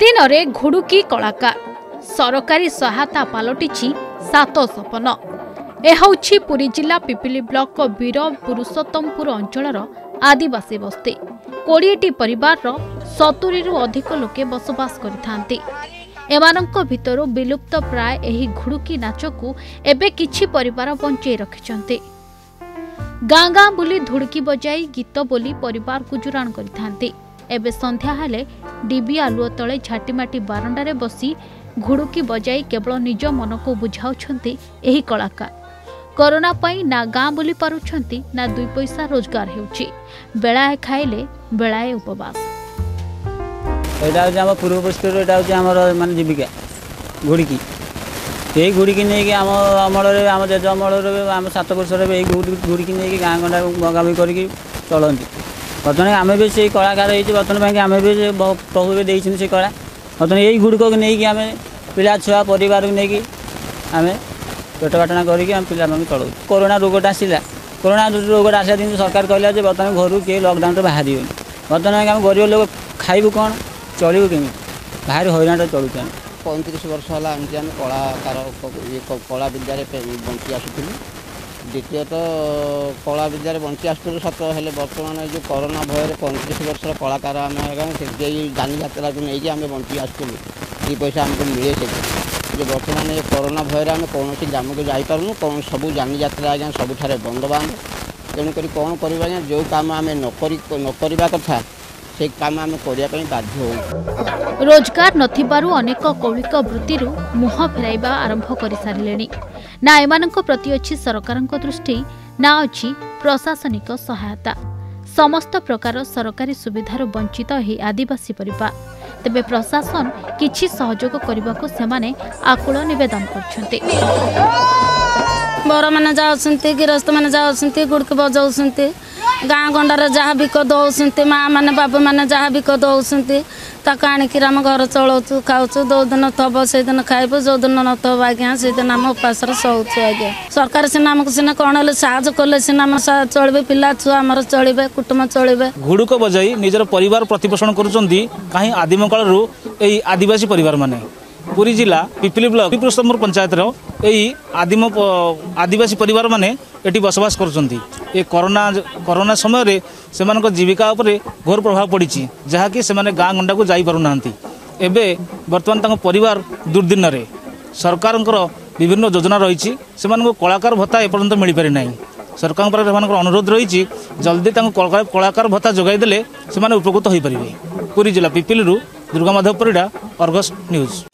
ଦୁର୍ଦ୍ଦିନରେ ଘୁଡୁକି କଳାକାର। ସରକାରୀ ସହାୟତା ପାଲଟିଛି ସାତ ସପନ। ଏ ହେଉଛି ପୁରୀ ଜିଲ୍ଲା ପିପିଲି ବ୍ଲକ ବୀର ପୁରୁଷୋତ୍ତମପୁର ଅଞ୍ଚଳର ଆଦିବାସୀ ବସ୍ତି। କୋଡ଼ିଏଟି ପରିବାରର ସତୁରିରୁ ଅଧିକ ଲୋକେ ବସବାସ କରିଥାନ୍ତି। ଏମାନଙ୍କ ଭିତରୁ ବିଲୁପ୍ତ ପ୍ରାୟ ଏହି ଘୁଡୁକି ନାଚକୁ ଏବେ କିଛି ପରିବାର ବଞ୍ଚେଇ ରଖିଛନ୍ତି। ଗାଁ ଗାଁ ବୁଲି ଧୁଡୁକି ବଜାଇ ଗୀତ ବୋଲି ପରିବାର ଗୁଜୁରାଣ କରିଥାନ୍ତି। ଏବେ ସନ୍ଧ୍ୟା ହେଲେ ଡିବି ଆଲୁଅ ତଳେ ଝାଟିମାଟି ବାରଣ୍ଡାରେ ବସି ଘୁଡୁକି ବଜାଇ କେବଳ ନିଜ ମନକୁ ବୁଝାଉଛନ୍ତି ଏହି କଳାକାର। କରୋନା ପାଇଁ ନା ଗାଁ ବୁଲି ପାରୁଛନ୍ତି ନା ଦୁଇ ପଇସା ରୋଜଗାର ହେଉଛି। ବେଳାଏ ଖାଇଲେ ବେଳାଏ ଉପବାସ। ଏଇଟା ହେଉଛି ଆମ ପୂର୍ବ ପୁଷ୍କରରୁ ଏଇଟା ହେଉଛି ଆମର ମାନେ ଜୀବିକା ଘୁଡ଼ିକି। ଏଇ ଘୁଡ଼ିକି ନେଇକି ଆମ ଅମଳରେ ଆମ ଜେଜ ଅମଳରେ ଆମ ସାତ ବର୍ଷରେ ବି ଏଇ ଘୁଡ଼ିକି ନେଇକି ଗାଁ ଗଣ୍ଡା ମଗାମି କରିକି ଚଳନ୍ତି। ବର୍ତ୍ତମାନ ଆମେ ବି ସେଇ କଳାକାର ହେଇଛି ବର୍ତ୍ତମାନ ପାଇଁକି ଆମେ ବି ସେ ବ- ପ୍ରଭୁ ବି ଦେଇଛନ୍ତି ସେ କଳା ବର୍ତ୍ତମାନ ଏଇ ଗୁଡ଼ିକକୁ ନେଇକି ଆମେ ପିଲା ଛୁଆ ପରିବାରକୁ ନେଇକି ଆମେ ପେଟ ପାଟଣା କରିକି ଆମେ ପିଲାମାନଙ୍କୁ ଚଳଉଛୁ କରୋନା ରୋଗଟା ଆସିଲା। କରୋନା ରୋଗଟା ଆସିଲା ଦିନ ସରକାର କହିଲା ଯେ ବର୍ତ୍ତମାନ ଘରୁ କେହି ଲକଡାଉନରେ ବାହାରିବେନି ବର୍ତ୍ତମାନ ପାଇଁକି ଆମେ ଗରିବ ଲୋକ ଖାଇବୁ କ'ଣ ଚଳିବୁ କେମିତି? ଭାରି ହଇରାଣରେ ଚଳୁଛୁ ଆମେ। ପଇଁତିରିଶ ବର୍ଷ ହେଲା ଏମିତି ଆମେ କଳାକାର କ- ଇଏ କ- କଳା ବିଦ୍ୟାରେ ପେ- ବଞ୍ଚି ଆସୁଥିଲୁ। ଦ୍ୱିତୀୟତଃ କଳା ବିଦ୍ୟାରେ ବଞ୍ଚି ଆସୁଥିଲୁ ସତ ହେଲେ ବର୍ତ୍ତମାନ ଏଇ ଯେଉଁ କରୋନା ଭୟରେ ପଇଁତିରିଶ ବର୍ଷର କଳାକାର ଆମେ ଆଜ୍ଞା ସେ ଏଇ ଯାନି ଯାତ୍ରାକୁ ନେଇକି ଆମେ ବଞ୍ଚି ଆସୁଥିଲୁ ଦୁଇ ପଇସା ଆମକୁ ମିଳେ ସେଠି ଯେ ବର୍ତ୍ତମାନ ଏ କରୋନା ଭୟରେ ଆମେ କୌଣସି ଗ୍ରାମକୁ ଯାଇପାରୁନୁ କୌଣସି ସବୁ ଯାନି ଯାତ୍ରା ଆଜ୍ଞା ସବୁଠାରେ ବନ୍ଦ ବାନ୍ଦ ତେଣୁକରି କ'ଣ କରିବା ଆଜ୍ଞା ଯେଉଁ କାମ ଆମେ ନ କରି ନ କରିବା କଥା ସେଇ କାମ ଆମେ କରିବା ପାଇଁ ବାଧ୍ୟ ହେଉଛୁ ରୋଜଗାର ନଥିବାରୁ ଅନେକ କୌଳିକ ବୃତ୍ତିରୁ ମୁହଁ ଫେରାଇବା ଆରମ୍ଭ କରିସାରିଲେଣି। ନା ଏମାନଙ୍କ ପ୍ରତି ଅଛି ସରକାରଙ୍କ ଦୃଷ୍ଟି ନା ଅଛି ପ୍ରଶାସନିକ ସହାୟତା। ସମସ୍ତ ପ୍ରକାର ସରକାରୀ ସୁବିଧାରୁ ବଞ୍ଚିତ ଏହି ଆଦିବାସୀ ପରିବାର ତେବେ ପ୍ରଶାସନ କିଛି ସହଯୋଗ କରିବାକୁ ସେମାନେ ଆକୁଳ ନିବେଦନ କରୁଛନ୍ତି। ବରମାନେ ଯାଉଛନ୍ତି ଗିରସ୍ତମାନେ ଯାଉଛନ୍ତି ଗୁଡ଼କି ବଜାଉଛନ୍ତି। ଗାଁ ଗଣ୍ଡାରେ ଯାହା ବିକ ଦେଉଛନ୍ତି ମା ମାନେ ବାବୁମାନେ ଯାହା ବିକ ଦେଉଛନ୍ତି ତାକୁ ଆଣିକିରି ଆମ ଘର ଚଳାଉଛୁ ଖାଉଛୁ। ଯେଉଁଦିନ ଥବ ସେଇଦିନ ଖାଇବୁ ଯେଉଁଦିନ ନଥବ ଆଜ୍ଞା ସେଇଦିନ ଆମ ଉପାସରେ ଶୋଉଛୁ ଆଜ୍ଞା। ସରକାର ସିନା ଆମକୁ ସିନା କ'ଣ ହେଲେ ସାହାଯ୍ୟ କଲେ ସିନା ଆମ ଚଳିବେ ପିଲା ଛୁଆ ଆମର ଚଳିବେ କୁଟୁମ୍ବ ଚଳିବେ। ଘୁଡ଼ୁକ ବଜାଇ ନିଜର ପରିବାର ପ୍ରତିପୋଷଣ କରୁଛନ୍ତି କାହିଁ ଆଦିମ କାଳରୁ ଏହି ଆଦିବାସୀ ପରିବାରମାନେ? ପୁରୀ ଜିଲ୍ଲା ପିପିଲି ବ୍ଲକ ପିପୁରସ୍ତମ୍ଭର ପଞ୍ଚାୟତର ଏହି ଆଦିମ ଆଦିବାସୀ ପରିବାରମାନେ ଏଠି ବସବାସ କରୁଛନ୍ତି ଏ କରୋନା କରୋନା ସମୟରେ ସେମାନଙ୍କ ଜୀବିକା ଉପରେ ଘୋର ପ୍ରଭାବ ପଡ଼ିଛି ଯାହାକି ସେମାନେ ଗାଁ ଗଣ୍ଡାକୁ ଯାଇପାରୁନାହାନ୍ତି ଏବେ ବର୍ତ୍ତମାନ ତାଙ୍କ ପରିବାର ଦୁର୍ଦ୍ଦିନରେ ସରକାରଙ୍କର ବିଭିନ୍ନ ଯୋଜନା ରହିଛି ସେମାନଙ୍କୁ କଳାକାର ଭତ୍ତା ଏପର୍ଯ୍ୟନ୍ତ ମିଳିପାରି ନାହିଁ। ସରକାରଙ୍କ ପାଖରେ ସେମାନଙ୍କର ଅନୁରୋଧ ରହିଛି ଜଲ୍ଦି ତାଙ୍କୁ କଳା- କଳାକାର ଭତ୍ତା ଯୋଗାଇ ଦେଲେ ସେମାନେ ଉପକୃତ ହୋଇପାରିବେ। ପୁରୀ ଜିଲ୍ଲା ପିପିଲିରୁ ଦୁର୍ଗାମାଧବ ପରିଡ଼ା ଅର୍ଗସ୍ ନ୍ୟୁଜ୍।